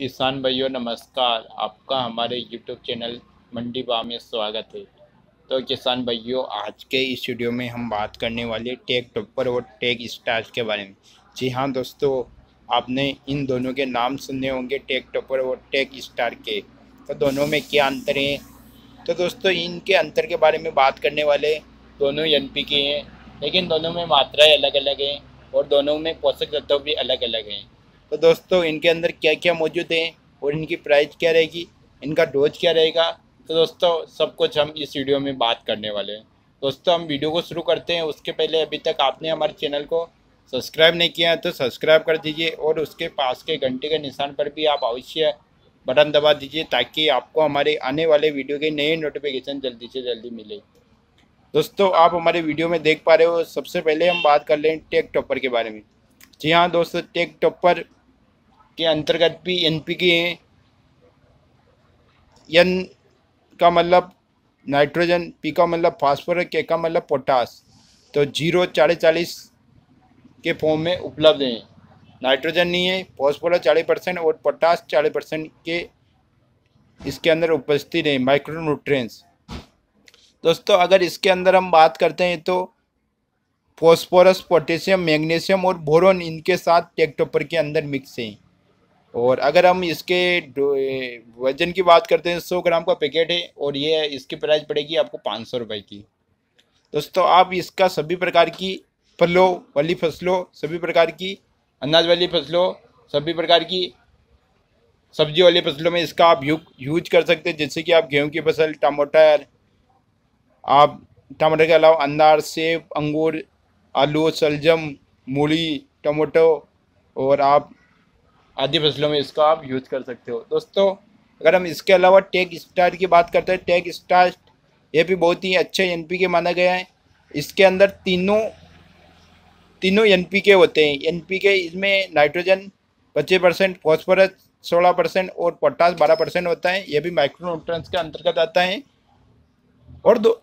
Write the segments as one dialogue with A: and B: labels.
A: किसान भाइयों, नमस्कार। आपका हमारे यूट्यूब चैनल मंडी बा में स्वागत है। तो किसान भाइयों, आज के इस वीडियो में हम बात करने वाले टेक टॉपर और टेक स्टार्स के बारे में। जी हाँ दोस्तों, आपने इन दोनों के नाम सुने होंगे टेक टॉपर और टेक स्टार के। तो दोनों में क्या अंतर है? तो दोस्तों, इनके अंतर के बारे में बात करने वाले दोनों एन के हैं, लेकिन दोनों में मात्राएँ अलग अलग हैं और दोनों में पोषक तत्व भी अलग अलग हैं। तो दोस्तों, इनके अंदर क्या क्या मौजूद है और इनकी प्राइस क्या रहेगी, इनका डोज क्या रहेगा? तो दोस्तों, सब कुछ हम इस वीडियो में बात करने वाले हैं। दोस्तों, हम वीडियो को शुरू करते हैं। उसके पहले अभी तक आपने हमारे चैनल को सब्सक्राइब नहीं किया है तो सब्सक्राइब कर दीजिए और उसके पास के घंटे के निशान पर भी आप अवश्य बटन दबा दीजिए ताकि आपको हमारे आने वाले वीडियो के नए नोटिफिकेशन जल्दी से जल्दी मिले। दोस्तों, आप हमारे वीडियो में देख पा रहे हो, सबसे पहले हम बात कर लें टेक टॉपर के बारे में। जी हाँ दोस्तों, टेक टॉपर के अंतर्गत भी एन पी के हैं एन का मतलब नाइट्रोजन पी का मतलब फास्फोरस के का मतलब पोटास तो ज़ीरो चालीस चालीस के फॉर्म में उपलब्ध हैं। नाइट्रोजन नहीं है फॉस्फोरस चालीस परसेंट और पोटास चालीस परसेंट के इसके अंदर उपस्थित है माइक्रोन्यूट्रिएंट्स दोस्तों, अगर इसके अंदर हम बात करते हैं तो फॉस्फोरस पोटेशियम मैग्नीशियम और बोरोन इनके साथ टेक्टोपर के अंदर मिक्स हैं। और अगर हम इसके वज़न की बात करते हैं, सौ ग्राम का पैकेट है और ये इसकी प्राइस पड़ेगी आपको पाँच सौ रुपये की। दोस्तों, आप इसका सभी प्रकार की फलों वाली फ़सलों, सभी प्रकार की अनाज वाली फ़सलों, सभी प्रकार की सब्ज़ी वाली फ़सलों में इसका आप यूज़ कर सकते हैं। जैसे कि आप गेहूँ की फ़सल, टमाटर, आप टमाटर के अलावा अनार, सेब, अंगूर, आलू सलजम मूली, टमाटो और आप आदि फ़सलों में इसका आप यूज़ कर सकते हो। दोस्तों, अगर हम इसके अलावा टेक स्टार की बात करते हैं टेक स्टार ये भी बहुत ही अच्छे एन के माना गया है। इसके अंदर तीनों तीनों एनपी के होते हैं। एनपी के इसमें नाइट्रोजन पच्चीस परसेंट फॉस्फोरस सोलह परसेंट और पोटास बारह परसेंट होता है। ये भी माइक्रोन्यूट्रंस के अंतर्गत आता है। और दो,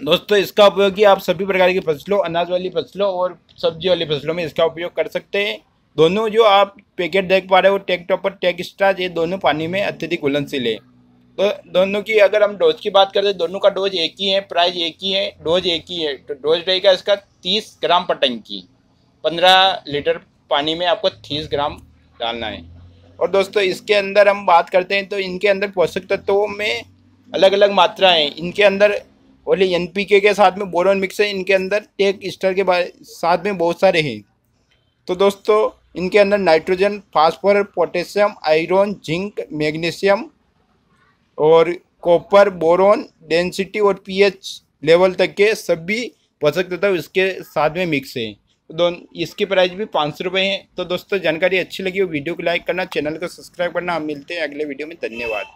A: दोस्तों, इसका उपयोग आप सभी प्रकार की फ़सलों, अनाज वाली फ़सलों और सब्ज़ी वाली फ़सलों में इसका उपयोग कर सकते हैं। दोनों जो आप पैकेट देख पा रहे हो टेक टॉपर टेक स्टार ये दोनों पानी में अत्यधिक घुलनशील है। तो दोनों की अगर हम डोज की बात करें, दोनों का डोज एक ही है प्राइस एक ही है डोज एक ही है तो डोज रहेगा इसका तीस ग्राम पर टंकी पंद्रह लीटर पानी में आपको तीस ग्राम डालना है। और दोस्तों, इसके अंदर हम बात करते हैं तो इनके अंदर पोषक तत्वों में अलग अलग मात्रा हैं। इनके अंदर ओनली एन के साथ में बोरोन मिक्स है, इनके अंदर टेक स्टार के साथ में बहुत सारे हैं। तो दोस्तों इनके अंदर nitrogen, phosphor, potassium, iron, zinc, magnesium और कॉपर, बोरोन, डेंसिटी और पीएच लेवल तक के सभी पोषक तत्व इसके साथ में मिक्स है। तो इसकी प्राइस भी पाँच सौ रुपये हैं। तो दोस्तों, जानकारी अच्छी लगी हो वीडियो को लाइक करना, चैनल को सब्सक्राइब करना। हम मिलते हैं अगले वीडियो में। धन्यवाद।